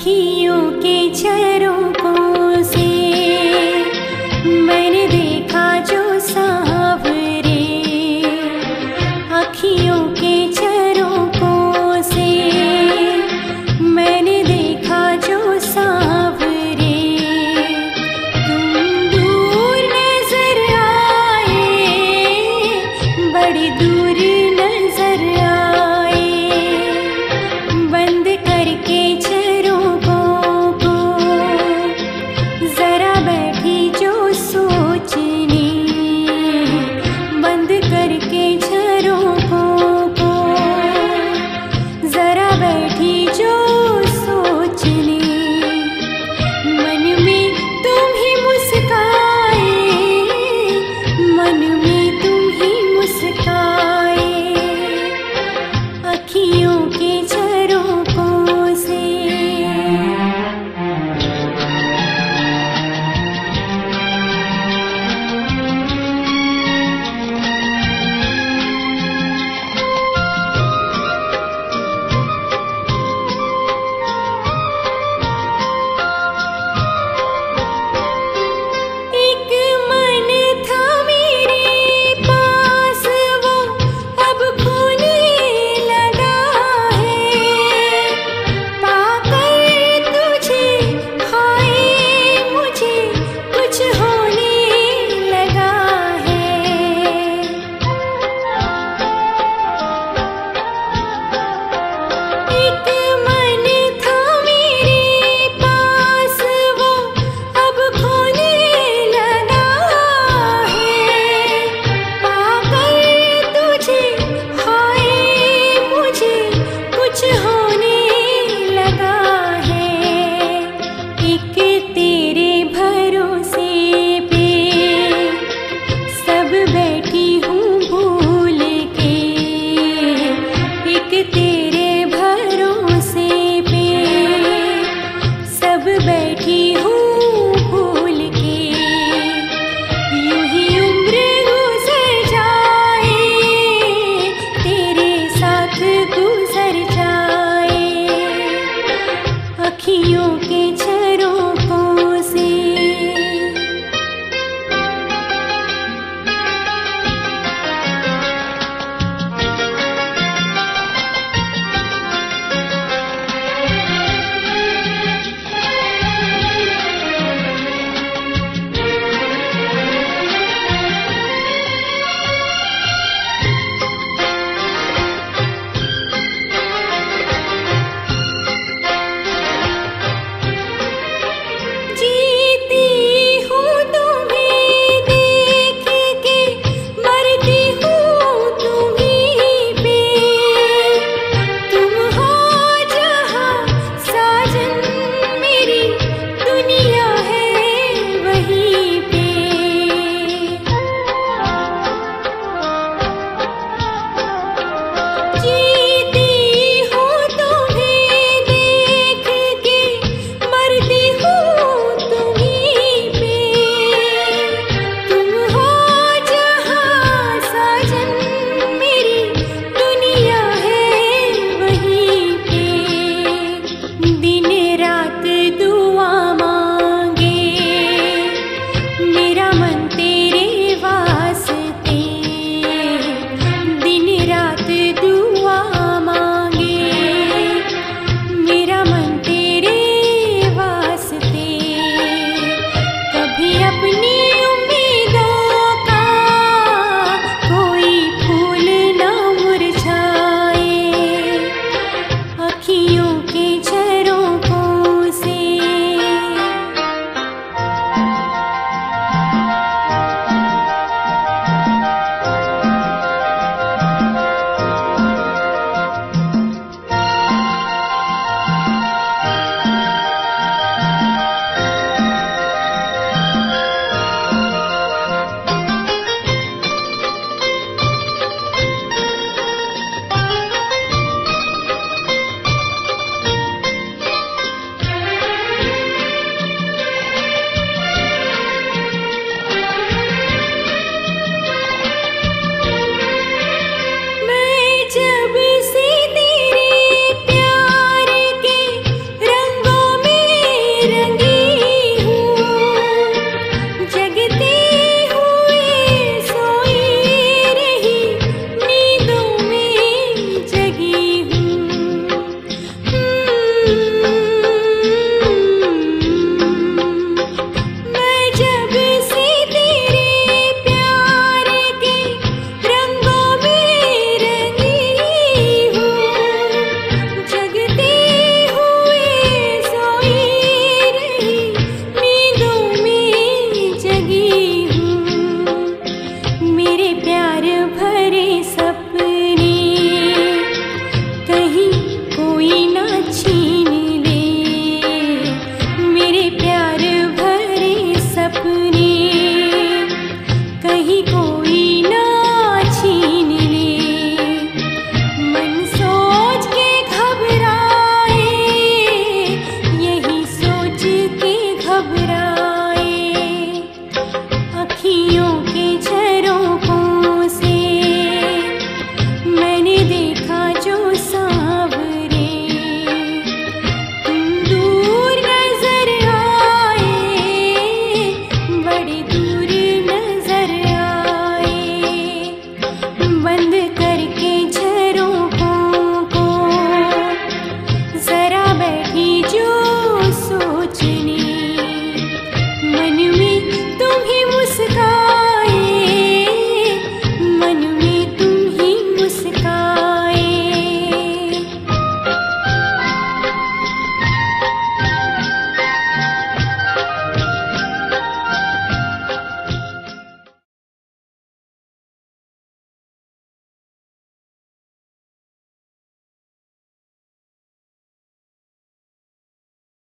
सखियों के चर